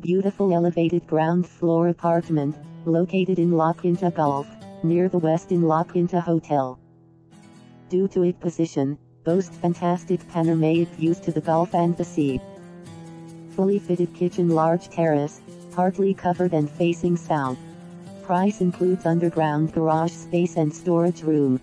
beautiful elevated ground floor apartment, located in La Quinta Golf, near the Westin La Quinta Hotel. Due to its position, boasts fantastic panoramic views to the golf and the sea. Fully fitted kitchen large terrace, partly covered and facing south. Price includes underground garage space and storage room.